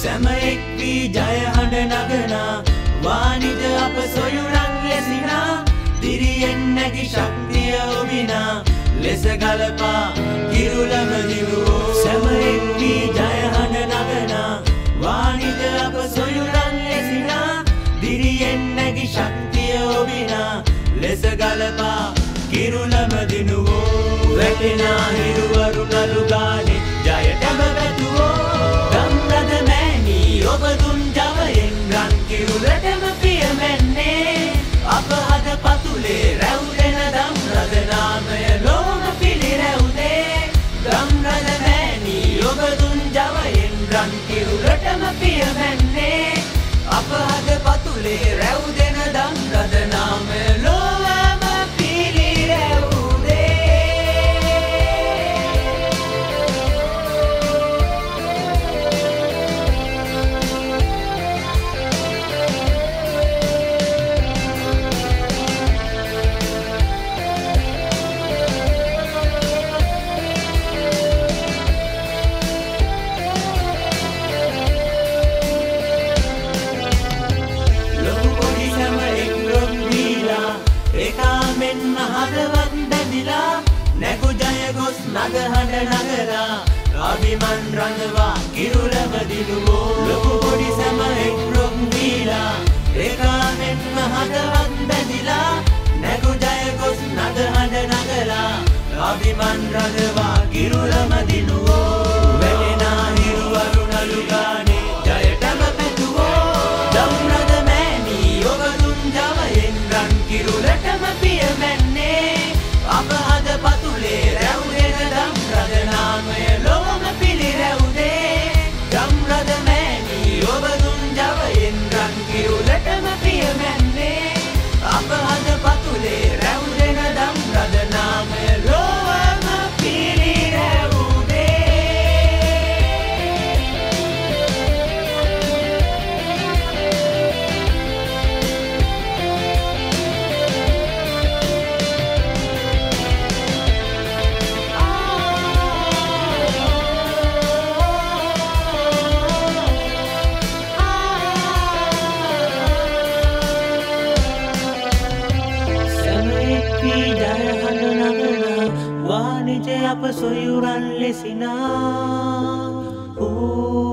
සැමෙක් වී ජයහඬ නගනා. වානිද අප සොයුරන් ලෙසිනා දිරියෙන් නැගි ශක්තිය ඔබිනා ලෙස ගලපා කිරුලම දිරුවෝ සැමෙක් වී ජයහඬ නගනා. වානිද අප සොයුරන් ලෙසිනා දිරියෙන් නැගි ශක්තිය ඔබිනා ලෙස ගලපා කිරුලම දිනුවෝ. වැටෙනා හිරුවරු නලු රන් කිරුලටම පියමැන්නේ. අප හද පතුලේ රැවුලෙන දම් රද නාමය ලෝම පිළිරැවුදේ ගම්රද මෑණී ඔබ දුන් ජවයෙන් රන් කිරුලටම පියමැන්නේ. අප හද පතුලේ රැවුදෙන ඒකාමෙන් මහදවත් බැඳිලා නැකු ජය ගොස් නගහඬ නගලා අභිමන් රඳවා කිරුලම දිනුවෝ. ලොකු පොඩි සැම එක්රොම් වීලා ඒකාමෙන් මහදවත් බැඳිලා නැකු ජය ගොස් නගහඬ නගලා අභිමන් රඳවා කිරුලම දිනුවෝ. නගනා වානිජය අප සොයුරන් ලෙසිනා ඕ